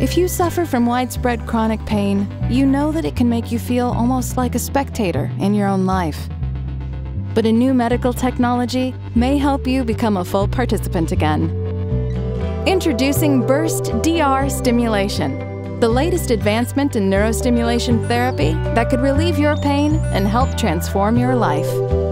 If you suffer from widespread chronic pain, you know that it can make you feel almost like a spectator in your own life. But a new medical technology may help you become a full participant again. Introducing Burst DR Stimulation, the latest advancement in neurostimulation therapy that could relieve your pain and help transform your life.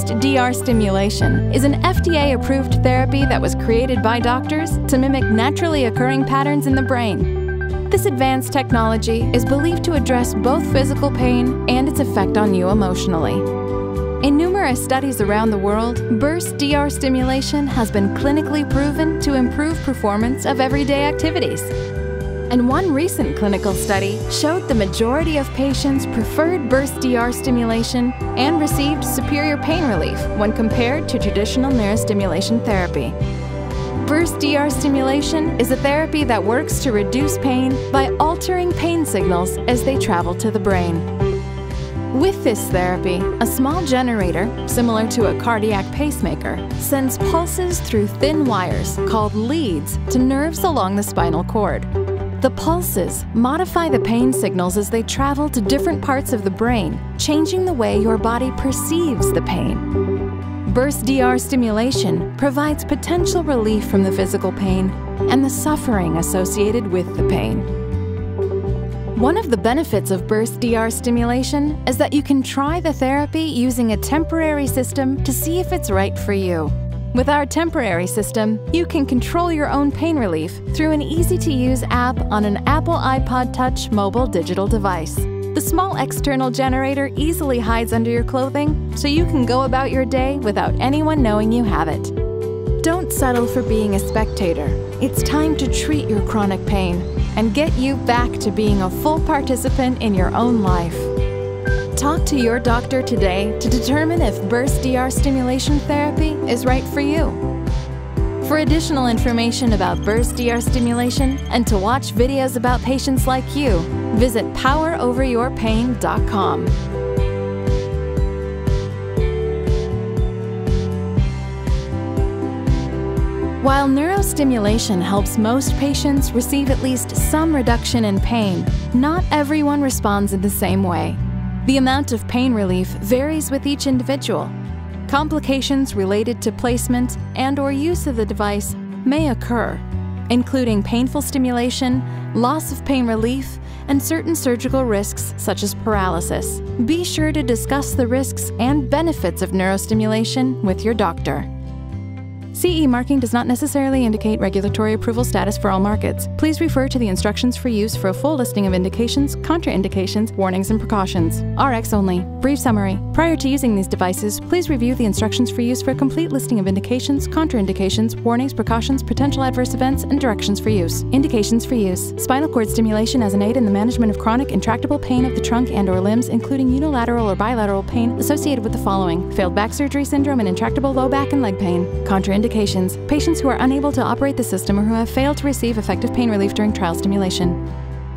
Burst DR stimulation is an FDA approved therapy that was created by doctors to mimic naturally occurring patterns in the brain. This advanced technology is believed to address both physical pain and its effect on you emotionally. In numerous studies around the world, Burst DR stimulation has been clinically proven to improve performance of everyday activities and one recent clinical study showed the majority of patients preferred burst DR stimulation and received superior pain relief when compared to traditional neurostimulation therapy. Burst DR stimulation is a therapy that works to reduce pain by altering pain signals as they travel to the brain. With this therapy, a small generator, similar to a cardiac pacemaker, sends pulses through thin wires, called leads, to nerves along the spinal cord. The pulses modify the pain signals as they travel to different parts of the brain, changing the way your body perceives the pain. Burst DR stimulation provides potential relief from the physical pain and the suffering associated with the pain. One of the benefits of Burst DR stimulation is that you can try the therapy using a temporary system to see if it's right for you. With our temporary system, you can control your own pain relief through an easy to use app on an Apple iPod Touch mobile digital device. The small external generator easily hides under your clothing, so you can go about your day without anyone knowing you have it. Don't settle for being a spectator. It's time to treat your chronic pain and get you back to being a full participant in your own life. Talk to your doctor today to determine if Burst DR stimulation therapy is right for you. For additional information about Burst DR stimulation and to watch videos about patients like you, visit poweroveryourpain.com. While neurostimulation helps most patients receive at least some reduction in pain, not everyone responds in the same way. The amount of pain relief varies with each individual. Complications related to placement and or use of the device may occur, including painful stimulation, loss of pain relief, and certain surgical risks such as paralysis. Be sure to discuss the risks and benefits of neurostimulation with your doctor. CE marking does not necessarily indicate regulatory approval status for all markets. Please refer to the instructions for use for a full listing of indications, contraindications, warnings, and precautions. RX only. Brief summary. Prior to using these devices, please review the instructions for use for a complete listing of indications, contraindications, warnings, precautions, potential adverse events, and directions for use. Indications for use. Spinal cord stimulation as an aid in the management of chronic intractable pain of the trunk and or limbs, including unilateral or bilateral pain associated with the following. Failed back surgery syndrome and intractable low back and leg pain. Contraindications indications patients who are unable to operate the system or who have failed to receive effective pain relief during trial stimulation.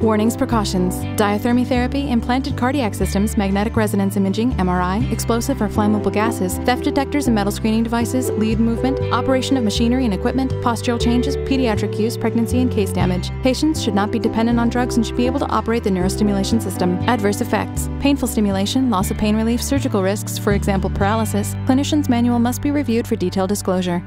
Warnings, precautions, diathermy therapy, implanted cardiac systems, magnetic resonance imaging, MRI, explosive or flammable gases, theft detectors and metal screening devices, lead movement, operation of machinery and equipment, postural changes, pediatric use, pregnancy, and case damage. Patients should not be dependent on drugs and should be able to operate the neurostimulation system. Adverse effects, painful stimulation, loss of pain relief, surgical risks, for example, paralysis. Clinician's manual must be reviewed for detailed disclosure.